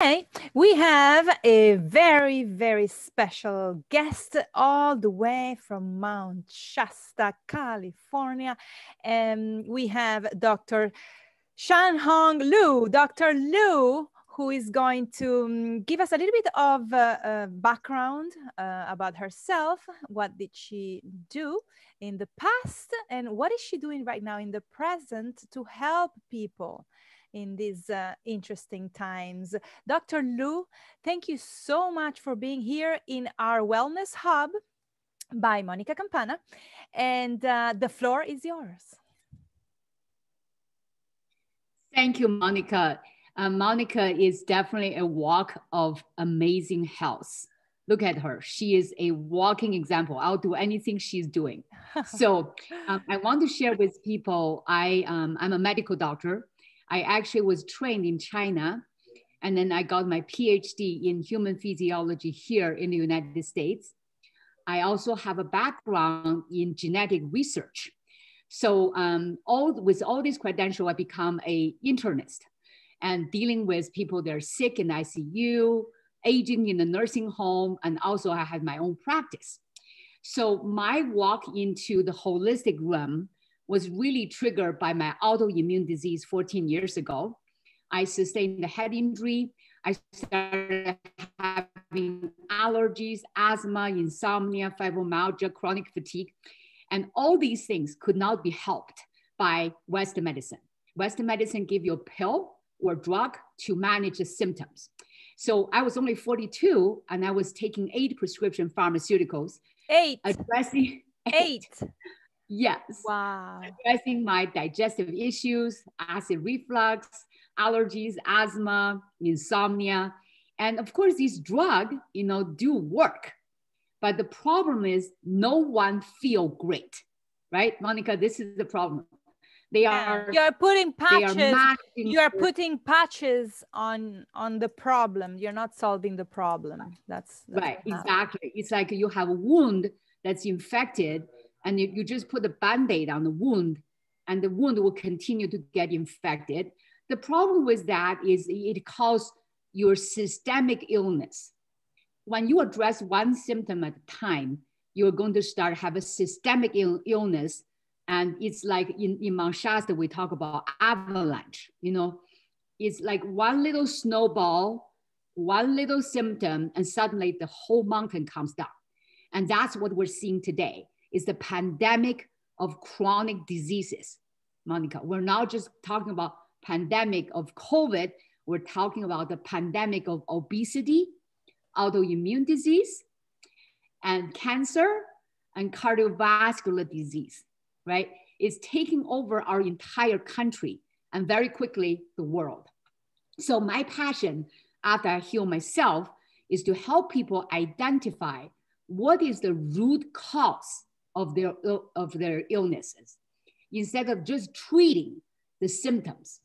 Today, we have a very, very special guest all the way from Mount Shasta, California. And we have Dr. Shan Hong Lu. Dr. Lu, who is going to um, give us a little bit of uh, uh, background uh, about herself. What did she do in the past? And what is she doing right now in the present to help people? In these uh, interesting times. Dr. Lu, thank you so much for being here in our Wellness Hub by Monica Campana. And uh, the floor is yours. Thank you, Monica. Uh, Monica is definitely a walk of amazing health. Look at her. She is a walking example. I'll do anything she's doing. so um, I want to share with people, I, um, I'm a medical doctor. I actually was trained in China. And then I got my PhD in human physiology here in the United States. I also have a background in genetic research. So um, all with all these credentials, I become a internist and dealing with people that are sick in ICU, aging in the nursing home, and also I had my own practice. So my walk into the holistic realm was really triggered by my autoimmune disease 14 years ago. I sustained a head injury. I started having allergies, asthma, insomnia, fibromyalgia, chronic fatigue. And all these things could not be helped by Western medicine. Western medicine give you a pill or drug to manage the symptoms. So I was only 42 and I was taking eight prescription pharmaceuticals. Eight. Addressing eight. Yes. Wow. Addressing my digestive issues, acid reflux, allergies, asthma, insomnia. And of course, these drugs, you know, do work. But the problem is no one feel great, right? Monica, this is the problem. They are you're putting patches you're putting patches on on the problem. You're not solving the problem. That's, that's right, exactly. It's like you have a wound that's infected and you, you just put a band-aid on the wound and the wound will continue to get infected. The problem with that is it causes your systemic illness. When you address one symptom at a time, you're going to start have a systemic Ill illness. And it's like in, in Mount Shasta, we talk about avalanche, you know, it's like one little snowball, one little symptom, and suddenly the whole mountain comes down. And that's what we're seeing today is the pandemic of chronic diseases. Monica, we're not just talking about pandemic of COVID, we're talking about the pandemic of obesity, autoimmune disease, and cancer and cardiovascular disease, right? It's taking over our entire country and very quickly the world. So my passion after I heal myself is to help people identify what is the root cause of their, of their illnesses instead of just treating the symptoms.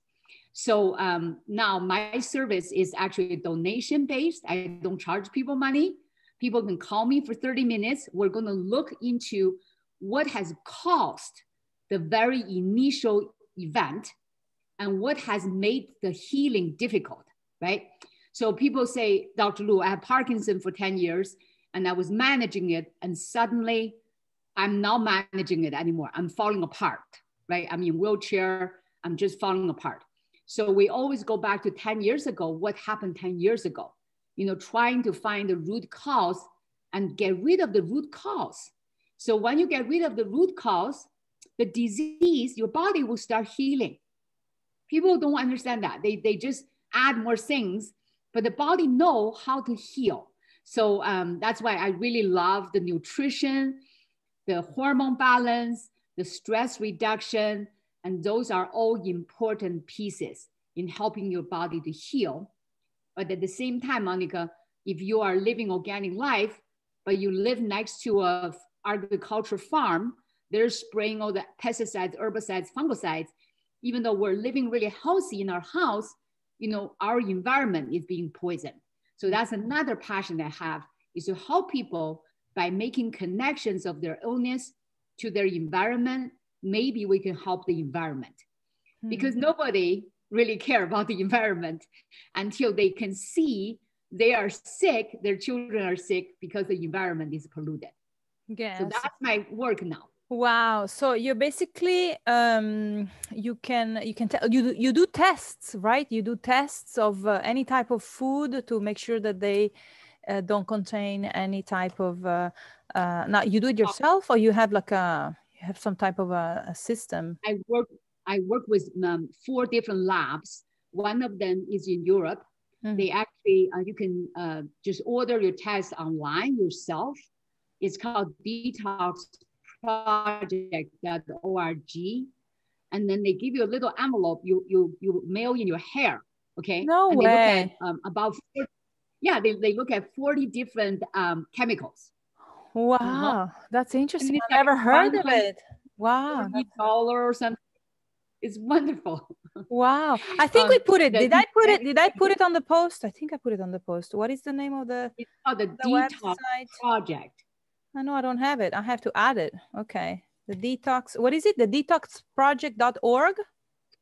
So um, now my service is actually donation based. I don't charge people money. People can call me for 30 minutes. We're going to look into what has caused the very initial event and what has made the healing difficult, right? So people say, Dr. Lu, I have Parkinson for 10 years and I was managing it and suddenly I'm not managing it anymore. I'm falling apart, right? I'm in wheelchair. I'm just falling apart. So we always go back to 10 years ago. What happened 10 years ago? You know, trying to find the root cause and get rid of the root cause. So when you get rid of the root cause, the disease, your body will start healing. People don't understand that. They, they just add more things, but the body know how to heal. So um, that's why I really love the nutrition the hormone balance, the stress reduction, and those are all important pieces in helping your body to heal. But at the same time, Monica, if you are living organic life, but you live next to a agriculture farm, they're spraying all the pesticides, herbicides, fungicides. Even though we're living really healthy in our house, you know, our environment is being poisoned. So that's another passion I have is to help people by making connections of their illness to their environment, maybe we can help the environment. Mm-hmm. Because nobody really care about the environment until they can see they are sick, their children are sick because the environment is polluted. Yes. So that's my work now. Wow. So you basically um, you can you can tell you you do tests, right? You do tests of uh, any type of food to make sure that they uh, don't contain any type of. Uh, uh, now you do it yourself, or you have like a you have some type of a, a system. I work I work with um, four different labs. One of them is in Europe. Mm. They actually uh, you can uh, just order your test online yourself. It's called Detox project.org. And then they give you a little envelope you, you, you mail in your hair. Okay. No and way. At, um, about, 40, yeah, they, they look at 40 different um, chemicals. Wow. Uh-huh. That's interesting. I've never heard of it. Wow. Dollar or something. It's wonderful. Wow. I think um, we put it. Did I put it? Did I put it on the post? I think I put it on the post. What is the name of the, it's called the, the Detox website? Project. I know I don't have it. I have to add it. Okay. The detox, what is it? The detoxproject.org?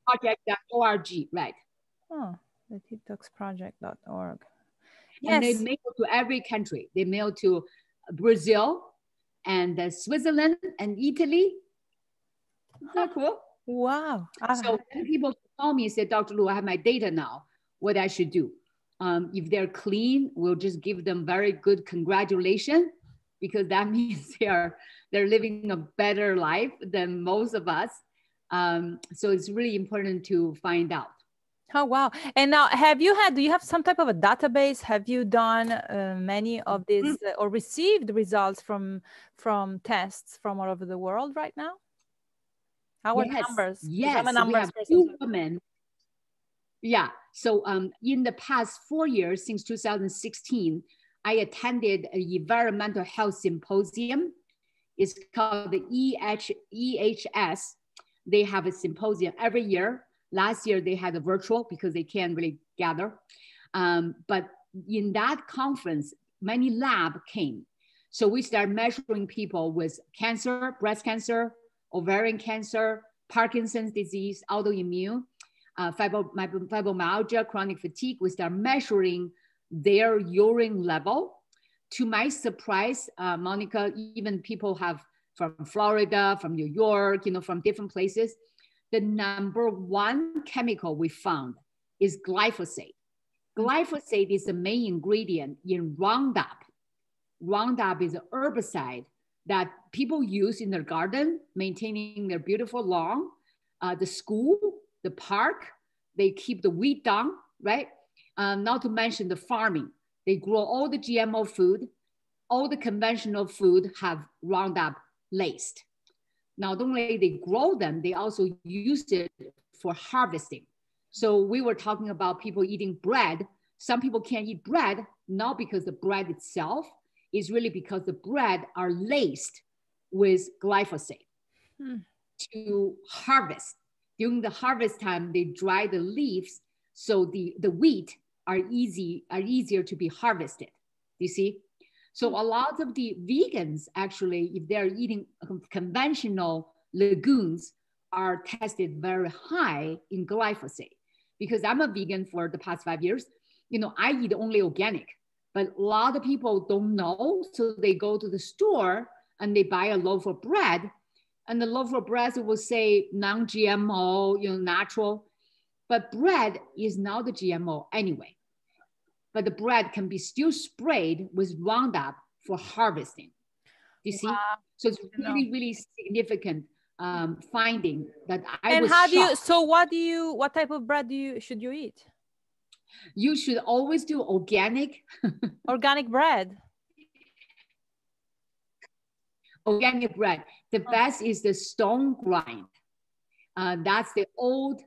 Project.org, right. Oh, the detoxproject.org. Yes. And they mail to every country. They mail to Brazil and uh, Switzerland and Italy. Isn't that cool? Wow. So people call me and say, Dr. Lu, I have my data now. What I should do? Um, if they're clean, we'll just give them very good congratulations because that means they are they're living a better life than most of us. Um, so it's really important to find out. Oh wow! And now, have you had? Do you have some type of a database? Have you done uh, many of these mm-hmm. uh, or received results from from tests from all over the world right now? How are yes. numbers? Yes, I'm a numbers two women. Yeah. So um, in the past four years, since 2016, I attended an environmental health symposium. It's called the EH, EHS. They have a symposium every year. Last year they had a virtual because they can't really gather. Um, but in that conference, many lab came. So we started measuring people with cancer, breast cancer, ovarian cancer, Parkinson's disease, autoimmune, uh, fibromyalgia, chronic fatigue. We start measuring their urine level. To my surprise, uh, Monica, even people have from Florida, from New York, you know, from different places, the number one chemical we found is glyphosate. Glyphosate is the main ingredient in Roundup. Roundup is an herbicide that people use in their garden, maintaining their beautiful lawn, uh, the school, the park. They keep the weed down, right? um, not to mention the farming. They grow all the GMO food, all the conventional food have Roundup laced. Not only they grow them, they also use it for harvesting. So we were talking about people eating bread. Some people can't eat bread, not because the bread itself, is really because the bread are laced with glyphosate hmm. to harvest. During the harvest time, they dry the leaves so the, the wheat are easy are easier to be harvested. You see, so a lot of the vegans actually, if they're eating conventional legumes, are tested very high in glyphosate. Because I'm a vegan for the past five years, you know, I eat only organic, but a lot of people don't know, so they go to the store and they buy a loaf of bread, and the loaf of bread will say non-GMO, you know, natural. But bread is not the GMO anyway. But the bread can be still sprayed with Roundup for harvesting. You see? Wow. So it's really, really significant um, finding that I and was how shocked. do you so what do you what type of bread do you should you eat you should always do organic organic bread organic bread the best is the stone grind uh, that's the old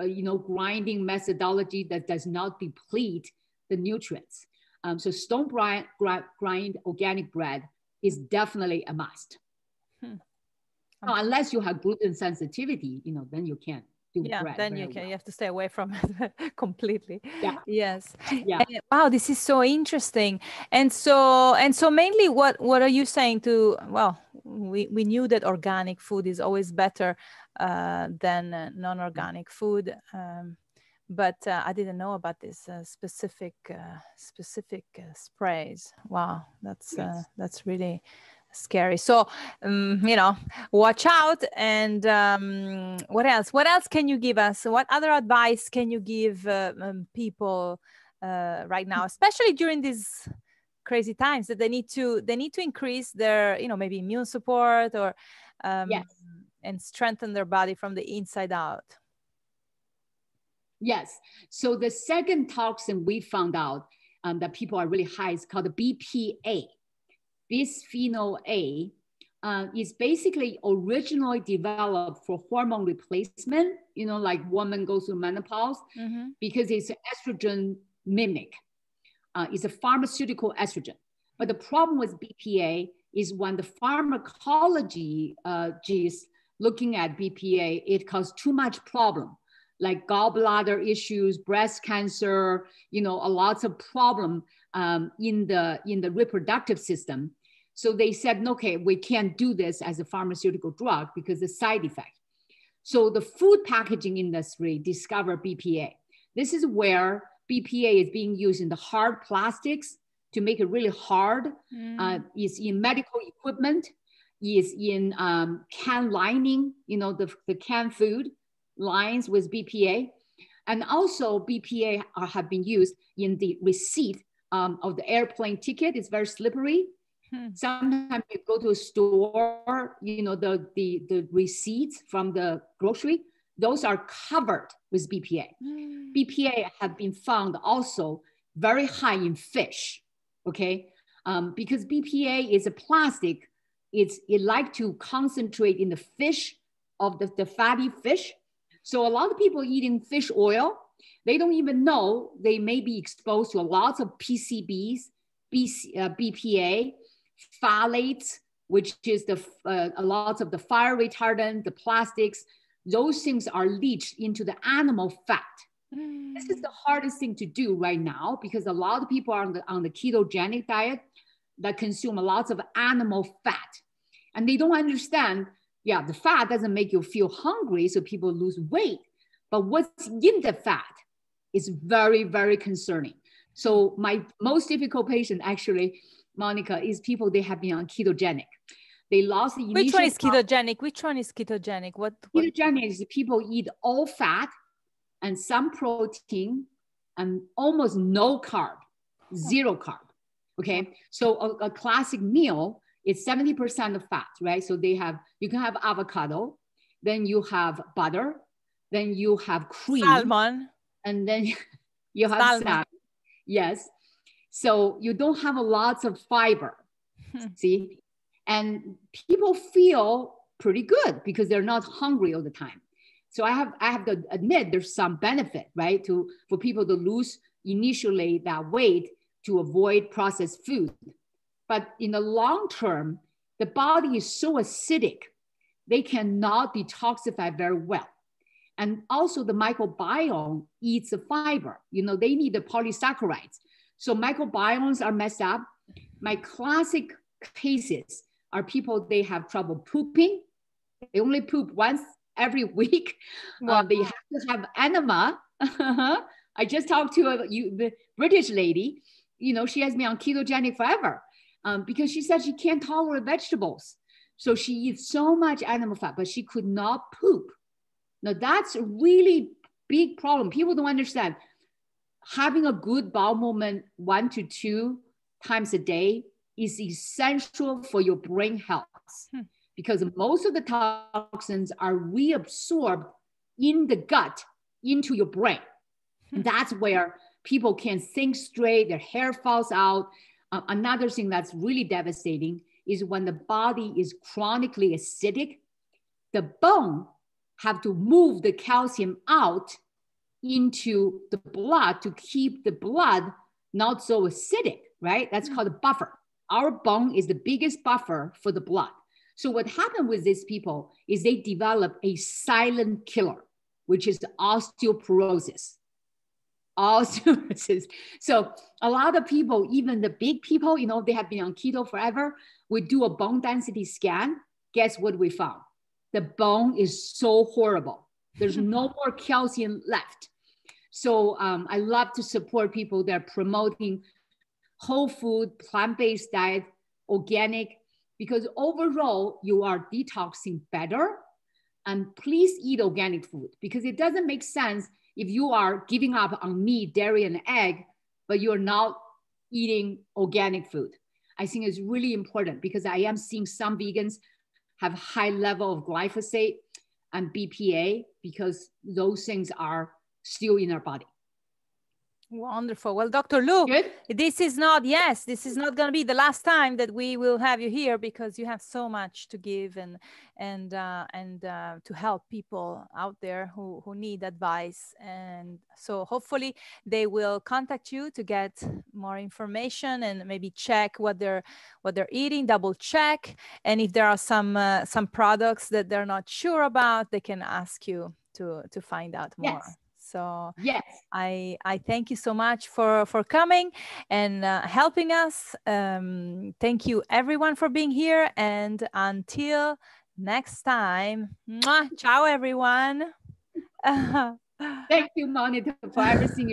uh, you know, grinding methodology that does not deplete the nutrients. Um, so stone grind, grind organic bread is definitely a must. Hmm. Now, unless you have gluten sensitivity, you know, then you can't do yeah, bread. then you can. Well. You have to stay away from it completely. Yeah. Yes. Yeah. And, wow, this is so interesting. And so, and so, mainly, what what are you saying to? Well, we we knew that organic food is always better uh, than uh, non-organic food. Um, but uh, I didn't know about this uh, specific uh, specific uh, sprays. Wow, that's uh, yes. that's really scary. So um, you know, watch out. And um, what else? What else can you give us? What other advice can you give uh, um, people right now, especially during these crazy times that they need to they need to increase their you know maybe immune support or um, yes. and strengthen their body from the inside out. Yes. So the second toxin we found out um, that people are really high is called BPA. Bisphenol A uh, is basically originally developed for hormone replacement, you know, like woman goes through menopause mm-hmm. because it's estrogen mimic. Uh, it's a pharmaceutical estrogen. But the problem with BPA is when the pharmacology uh, is looking at BPA, it causes too much problem like gallbladder issues, breast cancer, you know, a lots of problem um, in the in the reproductive system. So they said, okay, we can't do this as a pharmaceutical drug because the side effect. So the food packaging industry discovered BPA. This is where BPA is being used in the hard plastics to make it really hard. Mm. Uh, is in medical equipment, is in um, can lining, you know, the, the canned food lines with BPA. And also BPA are, have been used in the receipt um, of the airplane ticket. It's very slippery. Hmm. Sometimes you go to a store, you know, the, the, the receipts from the grocery, those are covered with BPA. Hmm. BPA have been found also very high in fish, okay? Um, because BPA is a plastic, it's, it like to concentrate in the fish of the, the fatty fish. So a lot of people eating fish oil, they don't even know they may be exposed to a lots of PCBs, BC, uh, BPA, phthalates, which is the uh, a lot of the fire retardant, the plastics. Those things are leached into the animal fat. Mm. This is the hardest thing to do right now because a lot of people are on the, on the ketogenic diet that consume a lot of animal fat. And they don't understand yeah, the fat doesn't make you feel hungry, so people lose weight. But what's in the fat is very, very concerning. So my most difficult patient actually, Monica, is people they have been on ketogenic. They lost the Which one is ketogenic? Which one is ketogenic? What, what? ketogenic is people eat all fat and some protein and almost no carb, zero carb. Okay, so a, a classic meal it's 70% of fat, right? So they have, you can have avocado, then you have butter, then you have cream. Salmon. And then you have salmon. salmon. Yes. So you don't have a lots of fiber. Hmm. See? And people feel pretty good because they're not hungry all the time. So I have I have to admit there's some benefit, right? To for people to lose initially that weight to avoid processed food. But in the long term, the body is so acidic, they cannot detoxify very well. And also the microbiome eats the fiber. You know, they need the polysaccharides. So microbiomes are messed up. My classic cases are people, they have trouble pooping. They only poop once every week. Wow. Uh, they have to have enema. I just talked to a you, the British lady. You know, she has been on ketogenic forever um, because she said she can't tolerate vegetables. So she eats so much animal fat, but she could not poop. Now that's a really big problem. People don't understand. Having a good bowel movement one to two times a day is essential for your brain health hmm. because most of the toxins are reabsorbed in the gut into your brain. Hmm. That's where people can think straight, their hair falls out, uh, another thing that's really devastating is when the body is chronically acidic, the bone have to move the calcium out into the blood to keep the blood not so acidic, right? That's mm-hmm. called a buffer. Our bone is the biggest buffer for the blood. So what happened with these people is they develop a silent killer, which is osteoporosis all services. So a lot of people, even the big people, you know, they have been on keto forever. We do a bone density scan. Guess what we found? The bone is so horrible. There's no more calcium left. So um, I love to support people that are promoting whole food, plant-based diet, organic, because overall you are detoxing better. And please eat organic food because it doesn't make sense if you are giving up on meat, dairy, and egg, but you're not eating organic food. I think it's really important because I am seeing some vegans have high level of glyphosate and BPA because those things are still in our body. Wonderful. Well, Dr. Lu, Good. this is not, yes, this is not going to be the last time that we will have you here because you have so much to give and and uh, and uh, to help people out there who, who need advice. And so hopefully they will contact you to get more information and maybe check what they're what they're eating, double check. And if there are some uh, some products that they're not sure about, they can ask you to to find out more. Yes. So yes, I I thank you so much for for coming and uh, helping us. Um, thank you everyone for being here, and until next time, mwah, ciao everyone. thank you, Monica, for everything